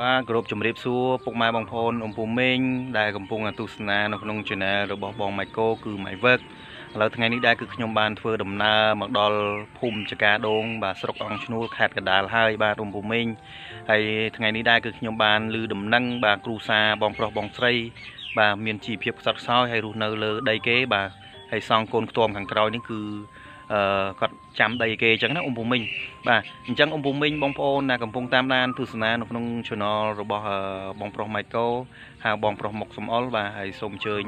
បាទគោរពជំរាបសួរពុកម៉ែបងប្អូនអំពុំមេងដែលកំពុងទស្សនានៅក្នុង Channel របស់បង Michael គឺ My Work ឥឡូវថ្ងៃនេះដែរគឺខ្ញុំបានធ្វើដំណើរមកដល់ភូមិចកាដូងបាទស្រុកអង្គឈ្នួលខេត្តកណ្ដាលហើយបាទអំពុំមេងហើយថ្ងៃនេះដែរគឺខ្ញុំបានឮដំណឹងបាទគ្រូសាបងប្រុសបងស្រី បាទមានជីវភាពខ្សត់ខ្សោយហើយរស់នៅលើដីគេបាទហើយសង់កូនខ្ទមខាងក្រោយនេះគឺ អឺគាត់ចាំដីគេអញ្ចឹងណាអ៊ំពូមីងបាទអញ្ចឹងអ៊ំពូមីងបងប្អូនដែលកំពុងតាមដានទស្សនានៅក្នុង Channel របស់បងប្រុស Michael ហើយបងប្រុសមុកសំអល់បាទហើយសូមអញ្ជើញ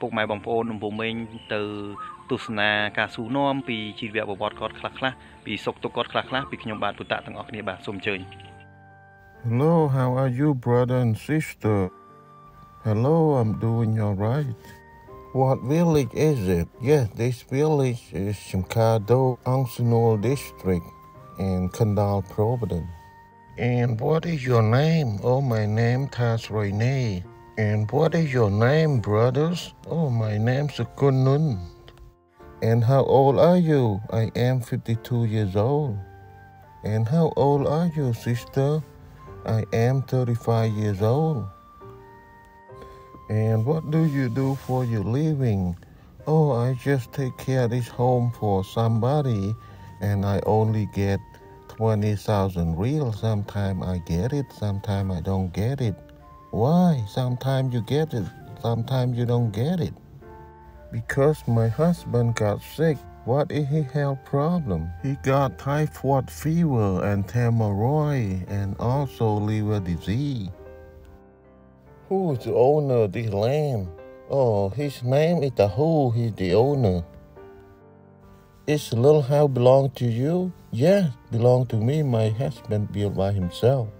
ពុកម៉ែបងប្អូនអ៊ំពូមីងទៅទស្សនាការស៊ូនាំពីជីវប្រវត្តិគាត់ខ្លះខ្លះពីសុខទុក្ខគាត់ខ្លះខ្លះពីខ្ញុំបាទពុតៈទាំងអស់គ្នាបាទសូមអញ្ជើញ Hello, how are you, brother and sister? Hello, I'm doing all right. What village is it? Yes, this village is Chimkado, Ang Snuol district in Kandal Providence. And what is your name? Oh, my name Tas Rene. And what is your name, brothers? Oh, my name's Kunun. And how old are you? I am 52 years old. And how old are you, sister? I am 35 years old. And what do you do for your living? Oh, I just take care of this home for somebody and I only get 20,000 riel. Sometimes I get it, sometimes I don't get it. Why? Sometimes you get it, sometimes you don't get it. Because my husband got sick. What is his health problem? He got typhoid fever and hemorrhoid and also liver disease. Who is the owner of this land? Oh, his name is the Who. He's the owner. Is the little house belong to you? Yes, belong to me. My husband built by himself.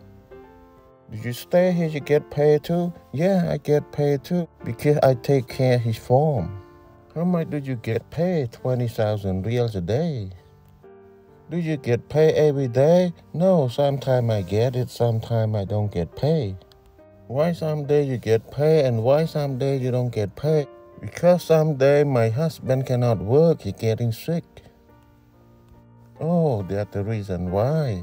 Did you stay here to get paid too? Yeah, I get paid too because I take care of his farm. How much do you get paid? 20,000 riels a day. Do you get paid every day? No, sometimes I get it, sometimes I don't get paid. Why someday you get paid and why someday you don't get paid? Because someday my husband cannot work, he's getting sick. Oh, that's the reason why.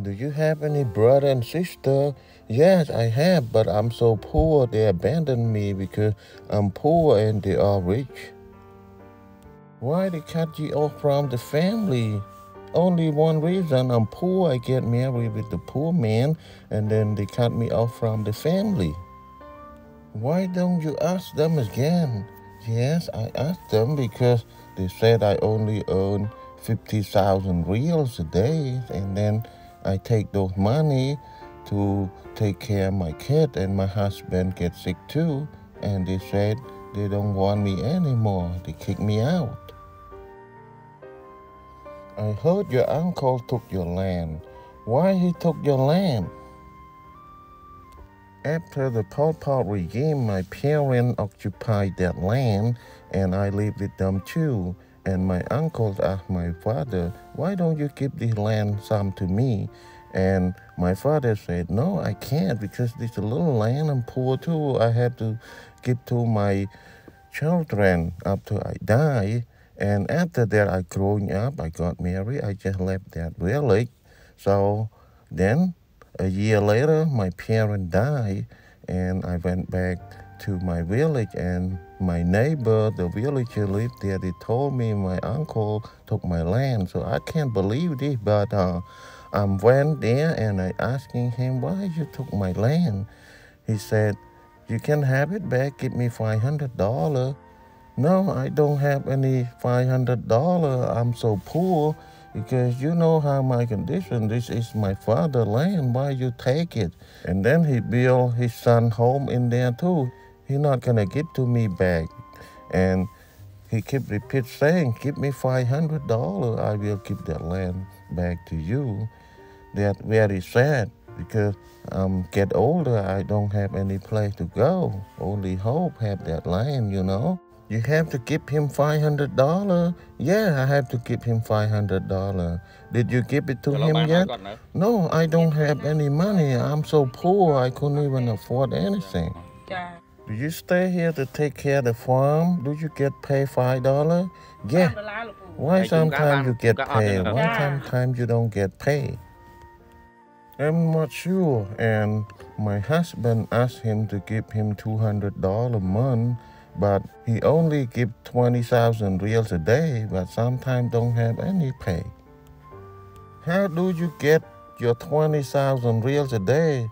Do you have any brother and sister? Yes, I have, but I'm so poor they abandoned me because I'm poor and they are rich. Why they cut you off from the family? Only one reason I'm poor, I get married with the poor man, and then they cut me off from the family. Why don't you ask them again? Yes, I asked them because they said I only earn 50,000 riels a day, and then I take those money to take care of my kid, and my husband gets sick too, and they said they don't want me anymore. They kick me out. I heard your uncle took your land. Why he took your land? After the Pol Pot regime, my parents occupied that land and I lived with them too. And my uncle asked my father, why don't you give this land some to me? And my father said, no, I can't because this little land, I'm poor too. I have to give to my children after I die. And after that, I growing up, I got married. I just left that village. So then a year later, my parents died, and I went back to my village. And my neighbor, the villager lived there, they told me my uncle took my land. So I can't believe this, but uh, I went there and I asking him why you took my land. He said, "You can have it back. Give me five hundred dollar." No, I don't have any $500. I'm so poor because you know how my condition. This is my father land. Why you take it? And then he built his son home in there too. He not gonna give to me back. And he keep repeat saying, give me $500. I will give that land back to you. That very sad because um get older. I don't have any place to go. Only hope have that land, you know. You have to give him $500. Yeah, I have to give him $500. Did you give it to him yet? No, I don't have any money. I'm so poor, I couldn't even afford anything. Do you stay here to take care of the farm? Do you get paid $5? Yeah. Why sometimes you get paid? Why sometimes you don't get paid? I'm not sure. And my husband asked him to give him $200 a month, but he only give 20,000 riels a day, but sometimes don't have any pay. How do you get your 20,000 riels a day?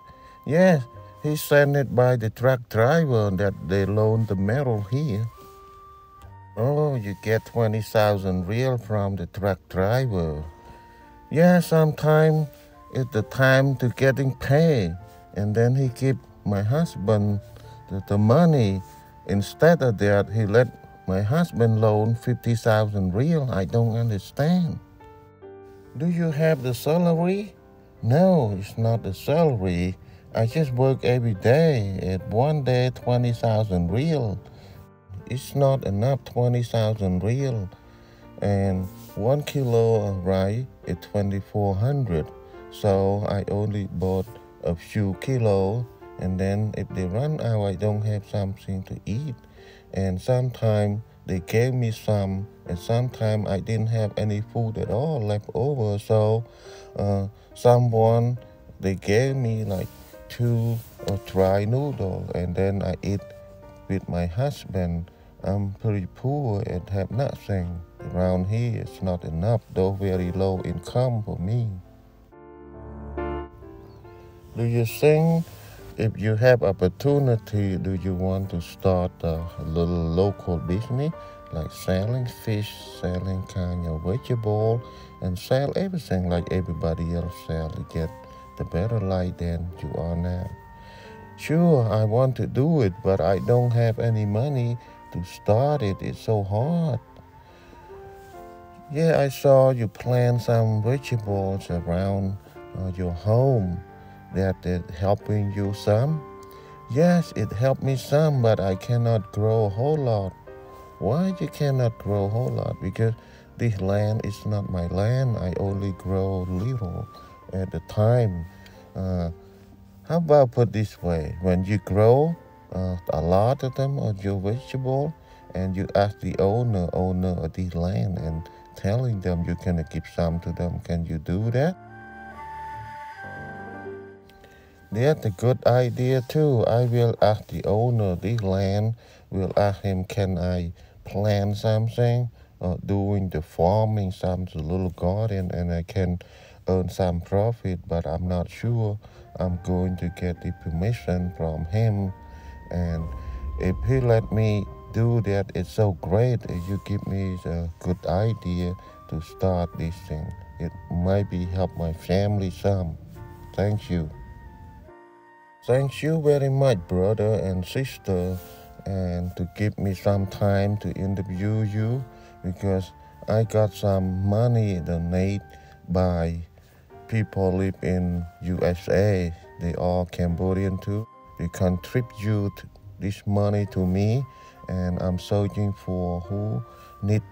Yes, he sent it by the truck driver that they loaned the metal here. Oh, you get 20,000 riel from the truck driver. Yeah, sometime it's the time to getting paid. And then he give my husband the, the money. Instead of that, he let my husband loan 50,000 riel. I don't understand. Do you have the salary? No, it's not the salary. I just work every day. At one day, 20,000 riel it's not enough 20,000 riel and one kilo of rice is 2400 so I only bought a few kilo and then if they run out I don't have something to eat and sometimes they gave me some and sometimes I didn't have any food at all left over so uh, someone they gave me like two or dry noodle and then I eat with my husband I'm pretty poor and have nothing. Around here, it's not enough, though very low income for me. Do you think if you have opportunity, do you want to start a little local business like selling fish, selling kind of vegetable, and sell everything like everybody else sell to get the better life than you are now? Sure, I want to do it, but I don't have any money to start it. It's so hard. Yeah, I saw you plant some vegetables around uh, your home. That is helping you some. Yes, it helped me some, but I cannot grow a whole lot. Why you cannot grow a whole lot? Because this land is not my land. I only grow little at a time. Uh, how about put this way? When you grow, uh, a lot of them of your vegetable and you ask the owner owner of the land and telling them you can give some to them can you do that that's a good idea too i will ask the owner of the land will ask him can i plant something uh, doing the farming some little garden and i can earn some profit but i'm not sure i'm going to get the permission from him and if he let me do that, it's so great. You give me a good idea to start this thing, it maybe help my family some. Thank you. Thank you very much, brother and sister, and to give me some time to interview you because I got some money donated by people live in USA. They are Cambodian too. They contribute this money to me and I'm searching for who need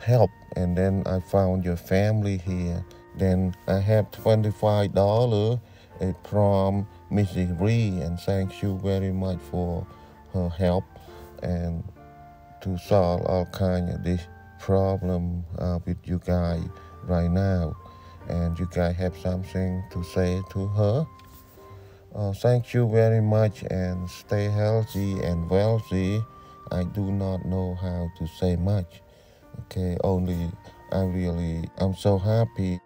help and then I found your family here. Then I have $25 eh, from Mrs. Ree and thank you very much for her help and to solve all kind of this problem uh, with you guys right now. And you guys have something to say to her? Uh, thank you very much and stay healthy and wealthy. I do not know how to say much. Okay, only I really, I'm so happy.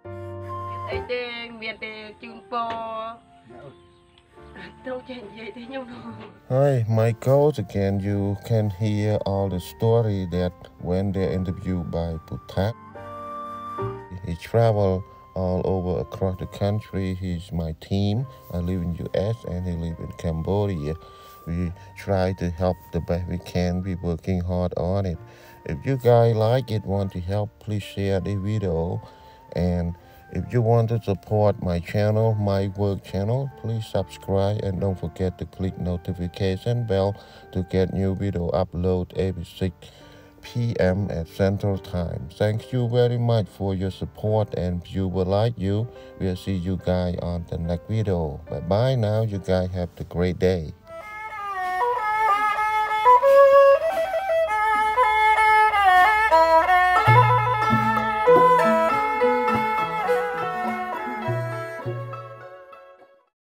Hi, my coach again. You can hear all the story that when they're interviewed by Putak. He traveled all over across the country. He's my team. I live in US and he live in Cambodia. We try to help the best we can. We working hard on it. If you guys like it, want to help, please share the video. And if you want to support my channel, my work channel, please subscribe and don't forget to click notification bell to get new video upload every six p.m. at Central Time. Thank you very much for your support and will like you. We'll see you guys on the next video. Bye bye now. You guys have a great day.